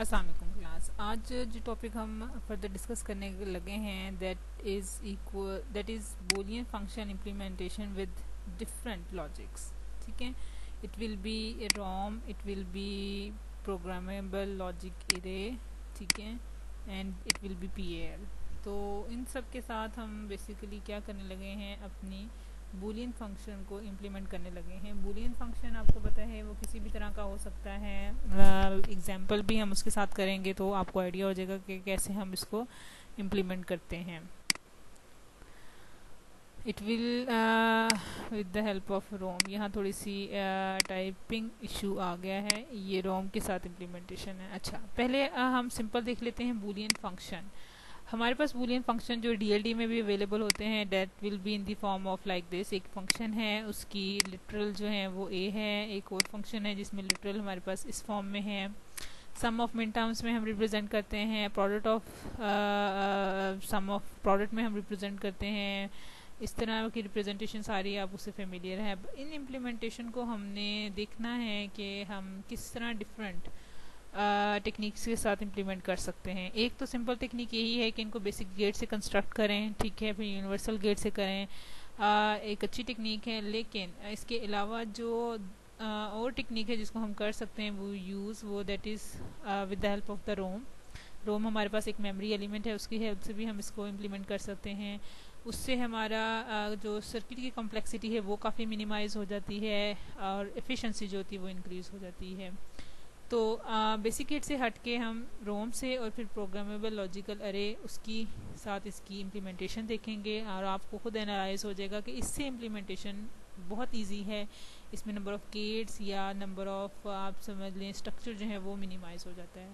अस्सलाम क्लास आज जो टॉपिक हम फर्दर डिस्कस करने लगे हैं that is equal that is boolean function implementation with different logics ठीक है? It will be ROM it will be programmable logic array ठीक है? And it will be P तो इन सब के साथ हम बेसिकली क्या करने लगे हैं, अपनी बुलियन फ़ंक्शन को इम्प्लीमेंट करने लगे हैं। बुलियन फ़ंक्शन आपको पता है वो किसी भी तरह का हो सकता है। एग्जांपल भी हम उसके साथ करेंगे तो आपको आइडिया हो जाएगा कि कैसे हम इसको इम्प्लीमेंट करते हैं। It will with the help of ROM यहाँ थोड़ी सी टाइपिंग uh, इशू आ गया है। ये रोम के साथ इम्प्लीमेंटेशन है। अच्छा पहले uh, हम सिंपल देख लेते हैं बुलियन फ़ंक्शन। हमारे पास बुलियन फ़ंक्शन जो डीएलडी में भी अवेलेबल होते हैं that will be in the form of like this एक फ़ंक्शन है, उसकी लिटरल जो है वो ए है, एक और फ़ंक्शन है जिसमें लिटरल हमारे पास इस फॉर्म में है। सम ऑफ़ मिन टर्म्स में हम रिप्रेजेंट करते हैं product of sum of product में हम रिप्रेजेंट करते हैं। इस तरह की रिप्रेजेंटेशन सारी आप उससे फेमिलियर है। इन इम्प्लीमेंटेशन को हमने देखना है कि हम किस तरह डिफरेंट टेक्निक्स के साथ इम्प्लीमेंट कर सकते हैं। एक तो सिंपल टेक्निक यही है कि इनको बेसिक गेट से कंस्ट्रक्ट करें ठीक है? फिर यूनिवर्सल गेट से करें। आ, एक अच्छी टेक्निक है लेकिन इसके अलावा जो आ, और टेक्निक है जिसको हम कर सकते हैं वो यूज़ वो that is with the help of the ROM ROM हमारे पास एक मेमोरी एलिमेंट है उसकी हेल्प से भी हम इसको इम्प्लीमेंट कर सकते हैं। उससे हमारा जो सर्किट की कॉम्प्लेक्सिटी है वो काफ़ी मिनिमाइज हो जाती है और एफिशिएंसी जो होती है वो इंक्रीज़ हो जाती है। तो बेसिक से हट के हम रोम से और फिर प्रोग्रामेबल लॉजिकल अरे उसकी साथ इसकी इम्प्लीमेंटेशन देखेंगे और आपको खुद एनालाइज हो जाएगा कि इससे इम्प्लीमेंटेशन बहुत इजी है। इसमें नंबर ऑफ़ गेट्स या नंबर ऑफ़ आप समझ लें स्ट्रक्चर जो है वो मिनिमाइज हो जाता है।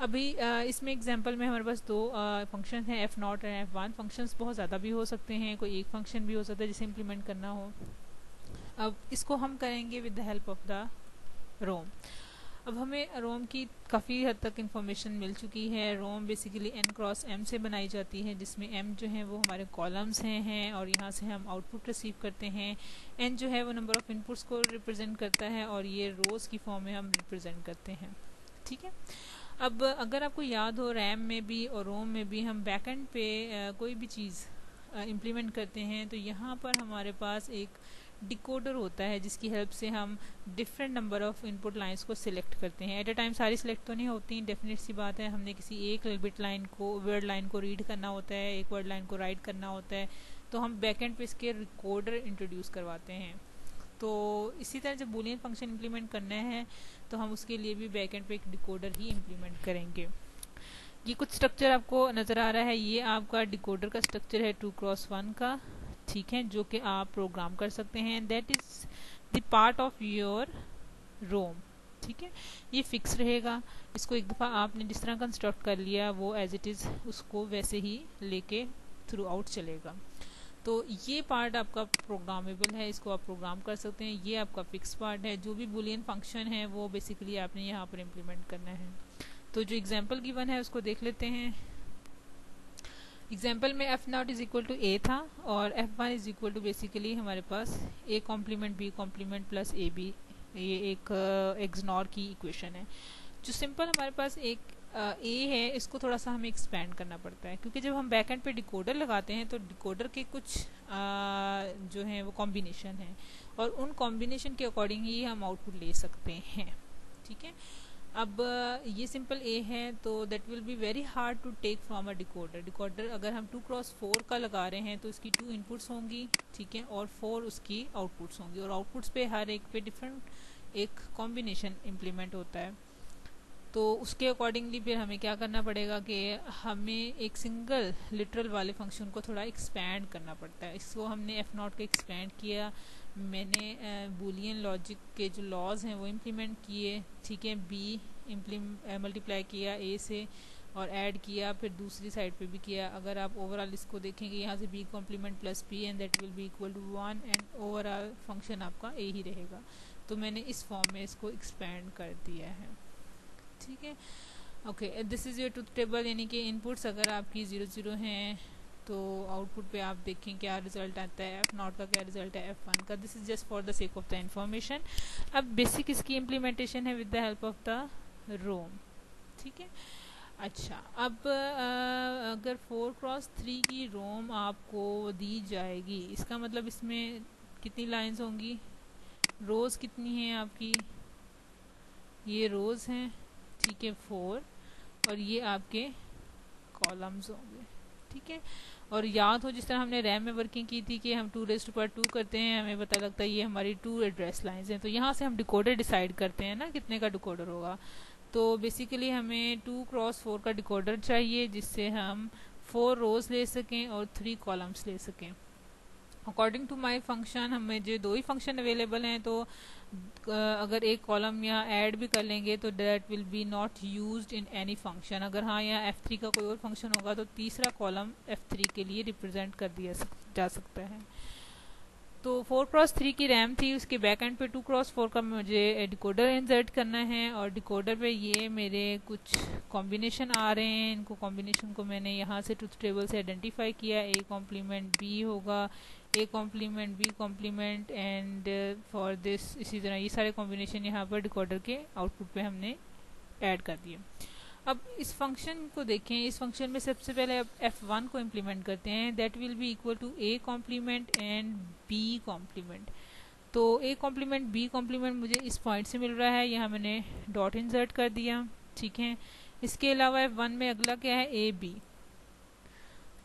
अभी इसमें एग्जांपल में हमारे पास दो फ़ंक्शन हैं F naught and F one functions बहुत ज़्यादा भी हो सकते हैं, कोई एक फ़ंक्शन भी हो सकता है जिसे इम्प्लीमेंट करना हो। अब इसको हम करेंगे with the help of the ROM अब हमें रोम की काफ़ी हद तक इन्फॉर्मेशन मिल चुकी है। ROM basically N cross M से बनाई जाती है, जिसमें एम जो है वो हमारे कॉलम्स हैं हैं, और यहाँ से हम आउटपुट रिसीव करते हैं। एन जो है वो नंबर ऑफ़ इनपुट्स को रिप्रेजेंट करता है, और ये रोज़ की फॉर्म में हम रिप्रेजेंट करते हैं। ठीक है? अब अगर आपको याद हो रैम में भी और रोम में भी हम बैक एंड पे कोई भी चीज़ इम्प्लीमेंट करते हैं तो यहाँ पर हमारे पास एक डिकोडर होता है, जिसकी हेल्प से हम different number of input lines को सिलेक्ट करते हैं। एट अ टाइम सारी सिलेक्ट तो नहीं होती डेफिनेट सी बात है, हमने किसी एक बिट लाइन को वर्ड लाइन को रीड करना होता है, एक वर्ड लाइन को राइट करना होता है तो हम बैक एंड पे इसके रिकॉर्डर इंट्रोड्यूस करवाते हैं। तो इसी तरह जब बुलियन फ़ंक्शन इम्प्लीमेंट करना है तो हम उसके लिए भी बैक एंड पे एक डिकोडर ही इम्प्लीमेंट करेंगे। ये कुछ स्ट्रक्चर आपको नज़र आ रहा है, ये आपका डिकोडर का स्ट्रक्चर है टू क्रॉस वन का। ठीक है, जो कि आप प्रोग्राम कर सकते हैं. That is the part of your ROM ठीक है? ये फिक्स रहेगा. इसको एक दफ़ा आपने जिस तरह कंस्ट्रक्ट कर लिया, वो एज इट इज़ उसको वैसे ही लेके थ्रू आउट चलेगा. तो ये पार्ट आपका प्रोग्रामेबल है, इसको आप प्रोग्राम कर सकते हैं. ये आपका फिक्स पार्ट है. जो भी बुलियन फ़ंक्शन है, वो बेसिकली आपने यहाँ पर इम्प्लीमेंट करना है. तो जो एग्ज़ाम्पल गिवन है, उसको देख लेते हैं. एग्ज़ाम्पल में F naught is equal to A था और F one is equal to basically हमारे पास A complement B complement plus A B ये एक एग्जनॉर uh, की इक्वेशन है। जो सिंपल हमारे पास एक ए uh, है इसको थोड़ा सा हमें एक्सपैंड करना पड़ता है। क्योंकि जब हम बैक एंड पे डिकोडर लगाते हैं तो डिकोडर के कुछ uh, जो है वो कॉम्बिनेशन है और उन कॉम्बिनेशन के अकॉर्डिंग ही हम आउटपुट ले सकते हैं। ठीक है? अब ये सिंपल ए है तो that will be very hard to take from a decoder decoder अगर हम टू क्रॉस फोर का लगा रहे हैं तो इसकी टू इनपुट्स होंगी, ठीक है, और फोर उसकी आउटपुट्स होंगी. और आउटपुट्स पे हर एक पे डिफरेंट एक कॉम्बिनेशन इम्प्लीमेंट होता है. तो उसके अकॉर्डिंगली फिर हमें क्या करना पड़ेगा कि हमें एक सिंगल लिटरल वाले फ़ंक्शन को थोड़ा एक्सपैंड करना पड़ता है. इसको हमने एफ़ नॉट को एक्सपैंड किया मैंने बुलियन लॉजिक के जो लॉज हैं वो इम्प्लीमेंट किए, ठीक है बी मल्टीप्लाई किया ए से और ऐड किया, फिर दूसरी साइड पे भी किया। अगर आप ओवरऑल इसको देखेंगे यहाँ से B complement plus P and that will be equal to one and overall function आपका ए ही रहेगा। तो मैंने इस फॉर्म में इसको एक्सपेंड कर दिया है। ठीक है? ओके दिस इज़ योर टूथ टेबल यानी कि इनपुट्स अगर आपकी ज़ीरो ज़ीरो हैं तो आउटपुट पे आप देखें क्या रिज़ल्ट आता है एफ़ नॉट का क्या रिज़ल्ट है एफ़ वन का। This is just for the sake of the information अब बेसिक इसकी इम्प्लीमेंटेशन है with the help of the ROM ठीक है? अच्छा अब आ, अगर फोर क्रॉस थ्री की रोम आपको दी जाएगी इसका मतलब इसमें कितनी लाइंस होंगी? रोज़ कितनी हैं आपकी? ये रोज़ हैं ठीक है फोर और ये आपके कॉलम्स होंगे। ठीक है? और याद हो जिस तरह हमने रैम में वर्किंग की थी कि हम टू रेस्ट पर टू करते हैं, हमें पता लगता है ये हमारी टू एड्रेस लाइंस हैं। तो यहाँ से हम डिकोडर डिसाइड करते हैं ना कितने का डिकोडर होगा। तो बेसिकली हमें टू क्रॉस फोर का डिकोडर चाहिए जिससे हम फोर रोज ले सकें और थ्री कॉलम्स ले सकें। अकॉर्डिंग टू माई फ़ंक्शन हमें जो दो ही फ़ंक्शन अवेलेबल हैं तो अगर एक कॉलम यहाँ ऐड भी कर लेंगे तो that will be not used in any function अगर हाँ यहाँ एफ़ थ्री का कोई और फ़ंक्शन होगा तो तीसरा कॉलम एफ़ थ्री के लिए रिप्रेजेंट कर दिया जा सकता है। तो फोर क्रॉस थ्री की रैम थी, उसके बैक एंड पे टू क्रॉस फोर का मुझे डिकोडर इंसर्ट करना है, और डिकोडर पे ये मेरे कुछ कॉम्बिनेशन आ रहे हैं। इनको कॉम्बिनेशन को मैंने यहाँ से ट्रूथ टेबल से आइडेंटिफाई किया ए कॉम्प्लीमेंट बी होगा A complement B complement and for this इसी तरह ये सारे कॉम्बिनेशन यहाँ पर डिकोडर के आउटपुट पे हमने ऐड कर दिए। अब इस फ़ंक्शन को देखें। इस फ़ंक्शन में सबसे पहले अब वन को इम्प्लीमेंट करते हैं। That will be equal to A complement and B complement तो ए कॉम्प्लीमेंट बी कॉम्प्लीमेंट मुझे इस पॉइंट से मिल रहा है। यहाँ मैंने डॉट इंसर्ट कर दिया। ठीक है? इसके अलावा एफ़ वन में अगला क्या है? ए बी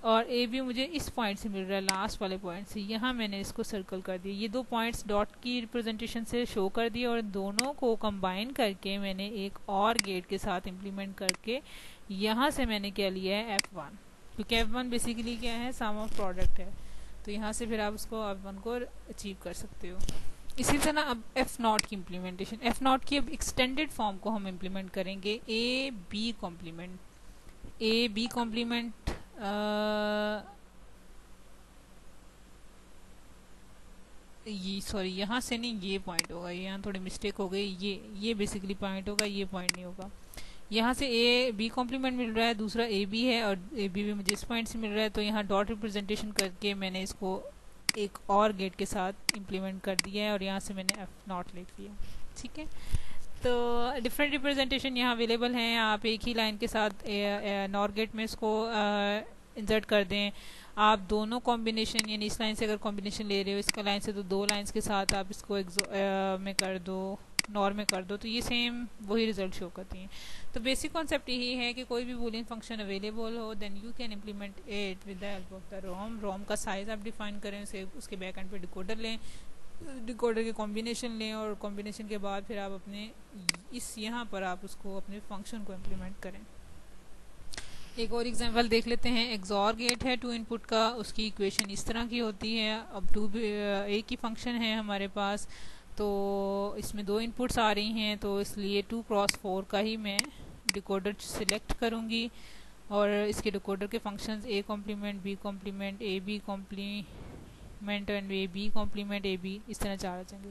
और ए भी मुझे इस पॉइंट से मिल रहा है लास्ट वाले पॉइंट से। यहाँ मैंने इसको सर्कल कर दिया। ये दो पॉइंट्स डॉट की रिप्रेजेंटेशन से शो कर दिए और दोनों को कंबाइन करके मैंने एक और गेट के साथ इम्प्लीमेंट करके यहाँ से मैंने क्या लिया है एफ़ वन क्योंकि एफ़ वन बेसिकली क्या है सम ऑफ़ प्रोडक्ट है। तो यहाँ से फिर आप उसको एफ़ वन को अचीव कर सकते हो। इसी तरह अब एफ़ नॉट की इम्प्लीमेंटेशन एफ़ नॉट की अब एक्सटेंडेड फॉर्म को हम इम्प्लीमेंट करेंगे। A B complement A B complement ये सॉरी यहाँ से नहीं, ये पॉइंट होगा, यहाँ थोड़ी मिस्टेक हो गई, ये ये बेसिकली पॉइंट होगा, ये पॉइंट नहीं होगा। यहाँ से ए बी कॉम्प्लीमेंट मिल रहा है, दूसरा ए बी है, और ए बी भी मुझे इस पॉइंट से मिल रहा है तो यहाँ डॉट रिप्रेजेंटेशन करके मैंने इसको एक और गेट के साथ इम्प्लीमेंट कर दिया है, और यहाँ से मैंने एफ़ नॉट लिख दिया। ठीक है? तो डिफरेंट रिप्रेजेंटेशन यहाँ अवेलेबल हैं। आप एक ही लाइन के साथ नॉर गेट में इसको इंसर्ट कर दें। आप दोनों कॉम्बिनेशन यानी इस लाइन से अगर कॉम्बिनेशन ले रहे हो, इसका लाइन से तो दो लाइंस के साथ आप इसको एग्जो में कर दो नॉर में कर दो। तो ये सेम वही रिज़ल्ट शो करती हैं। तो बेसिक कॉन्सेप्ट यही है कि कोई भी बोलियन फ़ंक्शन अवेलेबल हो then you can implement it with the help of the ROM ROM का साइज़ आप डिफाइन करें, उसे, उसके बैक एंड पे डिकोडर लें। डिकोडर के कॉम्बिनेशन लें और कॉम्बिनेशन के बाद फिर आप अपने इस यहाँ पर आप उसको अपने फ़ंक्शन को इम्प्लीमेंट करें। एक और एग्जांपल देख लेते हैं। एग्जॉर गेट है टू इनपुट का, उसकी इक्वेशन इस तरह की होती है। अब टू एक ही फ़ंक्शन है हमारे पास तो इसमें दो इनपुट्स आ रही हैं तो इसलिए टू क्रॉस फोर का ही मैं डिकोडर सिलेक्ट करूँगी। और इसके डिकोडर के functions A complement B complement A B complement and A B complement A B इस तरह चार जाएँगे।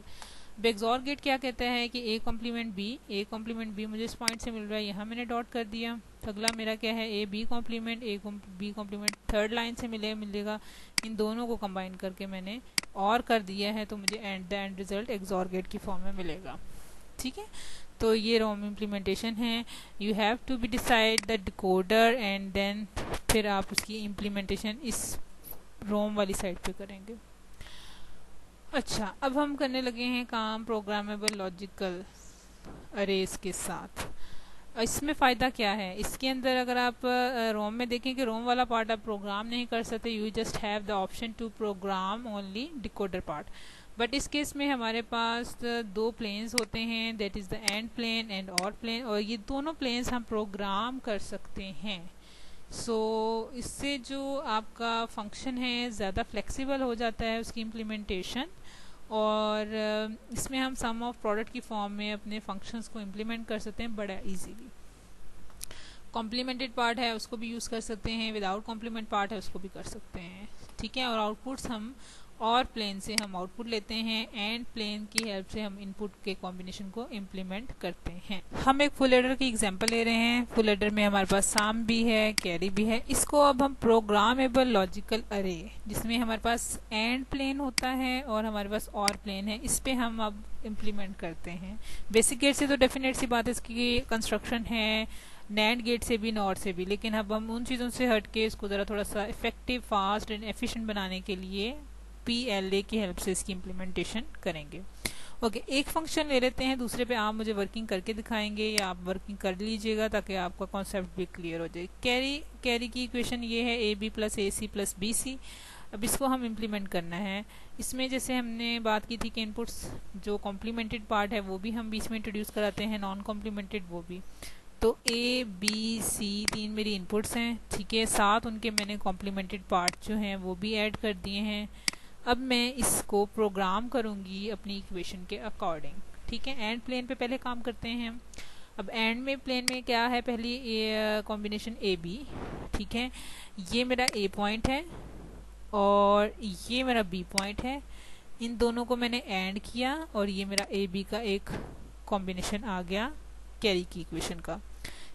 बेगजॉर गेट क्या कहता है कि A complement B A complement B मुझे इस पॉइंट से मिल रहा है, यहाँ मैंने डॉट कर दिया। अगला मेरा क्या है? A B complement A B complement third line से मिले, मिलेगा। इन दोनों को कंबाइन करके मैंने और कर दिया है तो मुझे and the end result XOR gate की फॉर्म में मिलेगा। ठीक है? तो ये रोम इम्प्लीमेंटेशन है। You have to be decide the decoder and then फिर आप उसकी इम्प्लीमेंटेशन इस रोम वाली साइड पे करेंगे। अच्छा अब हम करने लगे हैं काम प्रोग्रामेबल लॉजिकल अरेज के साथ। इसमें फ़ायदा क्या है? इसके अंदर अगर आप रोम में देखें कि रोम वाला पार्ट आप प्रोग्राम नहीं कर सकते you just have the option to program only decoder part but इस केस में हमारे पास दो प्लेन्स होते हैं that is the and plane and or plane और ये दोनों प्लेन्स हम प्रोग्राम कर सकते हैं। सो so, इससे जो आपका फ़ंक्शन है ज़्यादा फ्लेक्सिबल हो जाता है उसकी इम्प्लीमेंटेशन और इसमें हम सम ऑफ़ प्रोडक्ट की फॉर्म में अपने फ़ंक्शंस को इम्प्लीमेंट कर सकते हैं बड़ा इजीली कॉम्प्लीमेंटेड पार्ट है उसको भी यूज़ कर सकते हैं विदाउट कॉम्प्लीमेंट पार्ट है उसको भी कर सकते हैं. ठीक है? और आउटपुट्स हम और प्लेन से हम आउटपुट लेते हैं एंड प्लेन की हेल्प से हम इनपुट के कॉम्बिनेशन को इम्प्लीमेंट करते हैं। हम एक फुल एडर की एग्जांपल ले रहे हैं। फुल एडर में हमारे पास साम भी है कैरी भी है। इसको अब हम प्रोग्रामेबल लॉजिकल अरे जिसमें हमारे पास एंड प्लेन होता है और हमारे पास और प्लेन है, इस पे हम अब इम्प्लीमेंट करते हैं। बेसिक गेट से तो डेफिनेट सी बात है, इसकी कंस्ट्रक्शन है नैंड गेट से भी नॉर से भी। लेकिन अब हम उन चीज़ों से हट के इसको ज़रा थोड़ा सा इफ़ेक्टिव फास्ट एंड एफिशिएंट बनाने के लिए पी एल ए की हेल्प से इसकी इम्प्लीमेंटेशन करेंगे। ओके okay, एक फ़ंक्शन ले लेते हैं दूसरे पे आप मुझे वर्किंग करके दिखाएँगे या आप वर्किंग कर लीजिएगा ताकि आपका कॉन्सेप्ट भी क्लियर हो जाए। कैरी कैरी की इक्वेशन ये है A B plus A C plus B C अब इसको हम इम्प्लीमेंट करना है। इसमें जैसे हमने बात की थी कि इनपुट्स जो कॉम्प्लीमेंटेड पार्ट है वो भी हम बीच में इंट्रोड्यूस कराते हैं नॉन कॉम्प्लीमेंटेड वो भी। तो ए बी सी तीन मेरी इनपुट्स हैं ठीक है साथ उनके मैंने कॉम्प्लीमेंटेड पार्ट जो हैं वो भी ऐड कर दिए हैं। अब मैं इसको प्रोग्राम करूँगी अपनी इक्वेशन के अकॉर्डिंग ठीक है? एंड प्लेन पे पहले काम करते हैं अब एंड में प्लेन में क्या है? पहली कॉम्बिनेशन ए बी ठीक है? ये मेरा ए पॉइंट है और ये मेरा बी पॉइंट है. इन दोनों को मैंने एंड किया और ये मेरा ए बी का एक कॉम्बिनेशन आ गया कैरी की इक्वेशन का.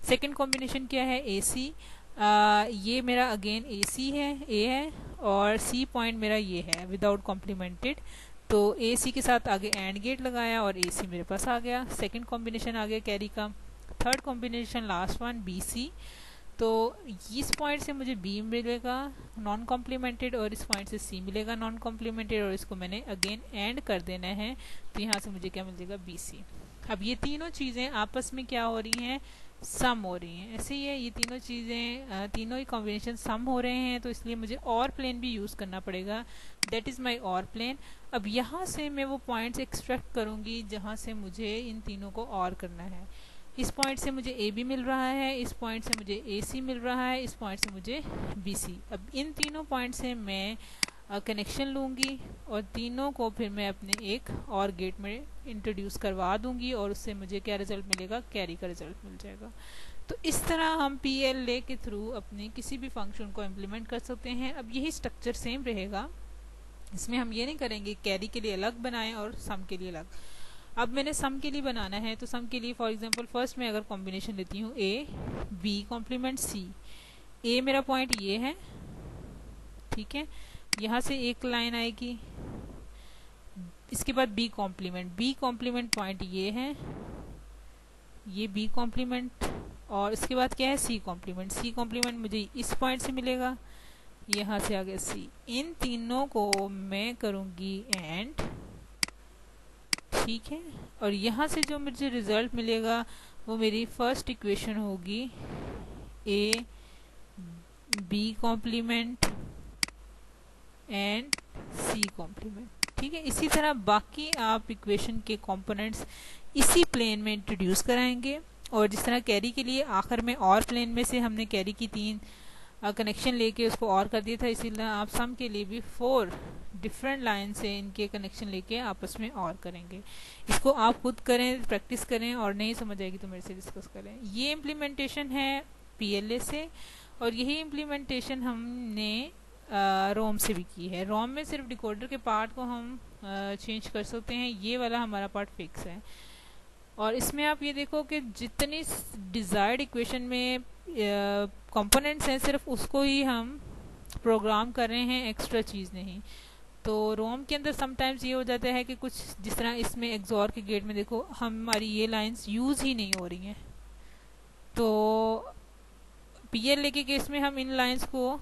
सेकंड कॉम्बिनेशन क्या है? ए सी ये मेरा अगेन ए सी है ए है और सी पॉइंट मेरा ये है विदाउट कॉम्प्लीमेंटेड तो ए सी के साथ आगे एंड गेट लगाया और ए सी मेरे पास आ गया. सेकंड कॉम्बिनेशन आ गया कैरी का. Third combination last one B C तो इस पॉइंट से मुझे बी मिलेगा नॉन कॉम्प्लीमेंटेड और इस पॉइंट से सी मिलेगा नॉन कॉम्प्लीमेंटेड और इसको मैंने अगेन एंड कर देना है. तो यहाँ से मुझे क्या मिलेगा बी सी अब ये तीनों चीज़ें आपस में क्या हो रही हैं? सम हो रही हैं। ऐसे ही है, ये तीनों चीज़ें तीनों ही कॉम्बिनेशन सम हो रहे हैं तो इसलिए मुझे और प्लेन भी यूज़ करना पड़ेगा। दैट इज़ माई और प्लेन अब यहाँ से मैं वो पॉइंट्स एक्सट्रैक्ट करूँगी जहाँ से मुझे इन तीनों को और करना है। इस पॉइंट से मुझे ए बी मिल रहा है, इस पॉइंट से मुझे ए सी मिल रहा है, इस पॉइंट से मुझे बी सी अब इन तीनों पॉइंट से मैं कनेक्शन लूँगी और तीनों को फिर मैं अपने एक और गेट में इंट्रोड्यूस करवा दूँगी और उससे मुझे क्या रिज़ल्ट मिलेगा? कैरी का रिज़ल्ट मिल जाएगा। तो इस तरह हम पी एल ले के थ्रू अपने किसी भी फ़ंक्शन को इम्प्लीमेंट कर सकते हैं। अब यही स्ट्रक्चर सेम रहेगा। इसमें हम ये नहीं करेंगे कैरी के लिए अलग बनाएँ और सम के लिए अलग। अब मैंने सम के लिए बनाना है तो सम के लिए फॉर एग्जांपल फ़र्स्ट मैं अगर कॉम्बिनेशन लेती हूँ ए बी कॉम्प्लीमेंट सी ए मेरा पॉइंट ये है, ठीक है? यहाँ से एक लाइन आएगी। इसके बाद B complement B complement point ये है। ये बी कॉम्प्लीमेंट और इसके बाद क्या है? सी कॉम्प्लीमेंट सी कॉम्प्लीमेंट मुझे इस पॉइंट से मिलेगा। यहाँ से आ गया सी इन तीनों को मैं करूँगी एंड ठीक है? और यहाँ से जो मुझे रिज़ल्ट मिलेगा, वो मेरी फ़र्स्ट इक्वेशन होगी। A B complement and C complement ठीक है? इसी तरह बाकी आप इक्वेशन के कंपोनेंट्स इसी प्लेन में इंट्रोड्यूस कराएँगे और जिस तरह कैरी के लिए आखिर में और प्लेन में से हमने कैरी की तीन कनेक्शन लेके उसको और कर दिया था, इसी तरह आप सम के लिए भी फोर डिफरेंट लाइन से इनके कनेक्शन लेके आपस में और करेंगे। इसको आप खुद करें प्रैक्टिस करें और नहीं समझ आएगी तो मेरे से डिस्कस करें। ये इम्प्लीमेंटेशन है पीएलए से और यही इम्प्लीमेंटेशन हमने रोम से भी की है। रोम में सिर्फ़ डिकोडर के पार्ट को हम चेंज कर सकते हैं। ये वाला हमारा पार्ट फिक्स है। और इसमें आप ये देखो कि जितनी डिज़ायर्ड इक्वेशन में कंपोनेंट्स हैं, सिर्फ़ उसको ही हम प्रोग्राम कर रहे हैं एक्स्ट्रा चीज़ नहीं। तो रोम के अंदर समटाइम्स ये हो जाता है कि कुछ जिस तरह इसमें एग्जॉर के गेट में देखो, हमारी ये लाइंस यूज़ ही नहीं हो रही हैं। तो पी एल के केस में हम इन लाइंस को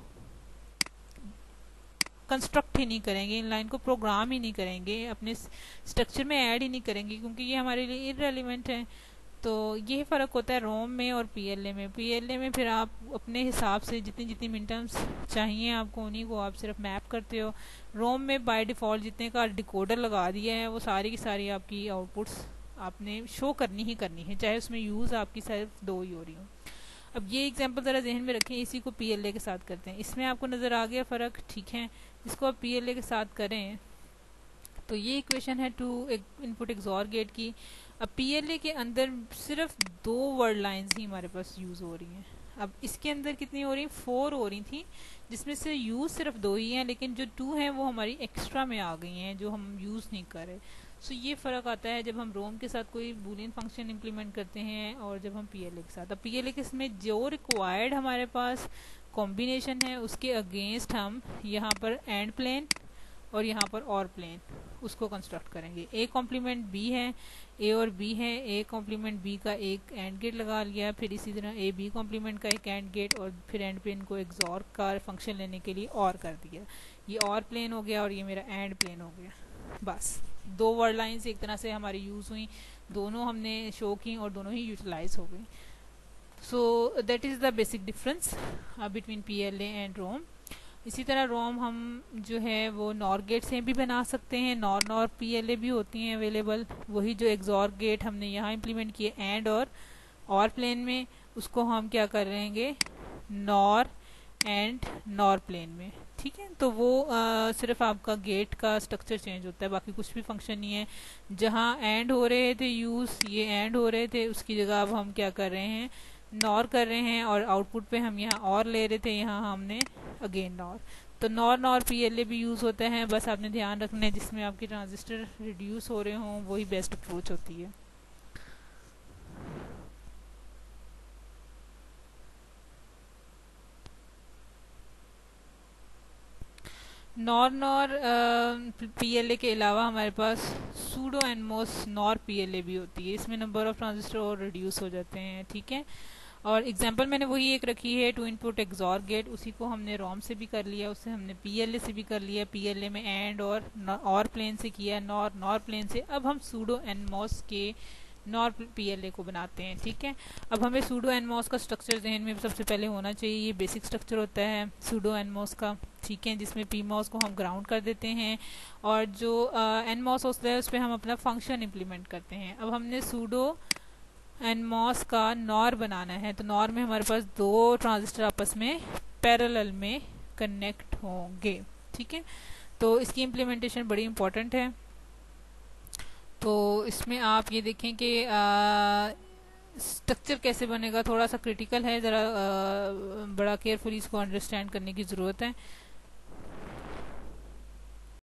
कंस्ट्रक्ट ही नहीं करेंगे, इन लाइन को प्रोग्राम ही नहीं करेंगे, अपने स्ट्रक्चर में ऐड ही नहीं करेंगे, क्योंकि ये हमारे लिए इरेलीवेंट है। तो ये फ़र्क होता है रोम में और पीएलए में। पीएलए में फिर आप अपने हिसाब से जितनी जितनी मिनटम्स चाहिए आपको, उन्हीं को आप सिर्फ़ मैप करते हो। रोम में बाय डिफ़ॉल्ट जितने का डिकोडर लगा दिया है, वो सारी की सारी आपकी आउटपुट्स आपने शो करनी ही करनी है, चाहे उसमें यूज़ आपकी सिर्फ़ दो ही हो रही हो। अब ये एग्ज़ाम्पल ज़रा जहन में रखें, इसी को पीएलए के साथ करते हैं। इसमें आपको नज़र आ गया फ़र्क, ठीक है? इसको आप पी के साथ करें तो ये इक्वेशन है टू इनपुट एग्जॉर गेट की। अब पीएलए के अंदर सिर्फ़ दो वर्ड लाइंस ही हमारे पास यूज़ हो रही हैं। अब इसके अंदर कितनी हो रही फोर हो रही थी, जिसमें से यूज़ सिर्फ़ दो ही हैं, लेकिन जो टू हैं वो हमारी एक्स्ट्रा में आ गई हैं, जो हम यूज़ नहीं कर रहे। सो ये फ़र्क आता है जब हम रोम के साथ कोई बुलियन फ़ंक्शन इम्प्लीमेंट करते हैं और जब हम पीएलए के साथ। अब पीएलए के इसमें जो रिक्वायर्ड हमारे पास कॉम्बिनेशन है, उसके अगेंस्ट हम यहाँ पर एंड प्लेन और यहाँ पर और प्लेन उसको कंस्ट्रक्ट करेंगे। ए कॉम्प्लीमेंट बी है ए और बी है ए कॉम्प्लीमेंट बी का एक एंड गेट लगा लिया, फिर इसी तरह ए बी कॉम्प्लीमेंट का एक एंड गेट और फिर एंड प्लेन को एग्जॉर का फ़ंक्शन लेने के लिए और कर दिया। ये और प्लेन हो गया और ये मेरा एंड प्लेन हो गया। बस। दो वर्ड लाइन्स एक तरह से हमारी यूज़ हुई, दोनों हमने शो की और दोनों ही यूटिलाइज हो गई। So that is the basic difference between P L A and ROM इसी तरह रोम हम जो है वो नॉर गेट से भी बना सकते हैं। NOR NOR P L A भी होती हैं अवेलेबल वही जो एग्जॉर गेट हमने यहाँ इम्प्लीमेंट किए एंड और और प्लेन में उसको हम क्या कर करेंगे नॉर एंड नॉर प्लेन में। ठीक है? तो वो आ, सिर्फ़ आपका गेट का स्ट्रक्चर चेंज होता है। बाकी कुछ भी फ़ंक्शन नहीं है। जहाँ एंड हो रहे थे यूज़ ये एंड हो रहे थे उसकी जगह अब हम क्या कर रहे हैं? नॉर कर रहे हैं और आउटपुट पे हम यहाँ और ले रहे थे, यहाँ हमने अगेन नॉर। तो NOR NOR P L A भी यूज़ होते हैं, बस आपने ध्यान रखना है जिसमें आपके ट्रांजिस्टर रिड्यूस हो रहे हों, वही बेस्ट अप्रोच होती है। नॉर नॉर पीएलए के अलावा हमारे पास pseudo and NMOS NOR PLA भी होती है। इसमें नंबर ऑफ़ ट्रांजिस्टर और रिड्यूस हो जाते हैं, ठीक है? और एग्जांपल मैंने वही एक रखी है टू इनपुट एग्जॉर गेट उसी को हमने रोम से भी कर लिया उससे हमने पीएलए से भी कर लिया पीएलए में एंड और और प्लेन से किया नॉर नॉर प्लेन से। अब हम सूडो एनमोस के नॉर पीएलए को बनाते हैं, ठीक है? अब हमें सूडो एनमोस का स्ट्रक्चर जहन में सबसे पहले होना चाहिए, ये बेसिक स्ट्रक्चर होता है सूडो एनमोस का, ठीक है? जिसमें पी मॉस को हम ग्राउंड कर देते हैं, और जो एन मॉस होता है, उस पर हम अपना फ़ंक्शन इम्प्लीमेंट करते हैं। अब हमने सूडो एन मॉस का नॉर बनाना है तो नॉर में हमारे पास दो ट्रांजिस्टर आपस में पैरेलल में कनेक्ट होंगे, ठीक है? तो इसकी इम्प्लीमेंटेशन बड़ी इंपॉर्टेंट है। तो इसमें आप ये देखें कि स्ट्रक्चर कैसे बनेगा, थोड़ा सा क्रिटिकल है, ज़रा बड़ा केयरफुली इसको अंडरस्टैंड करने की ज़रूरत है।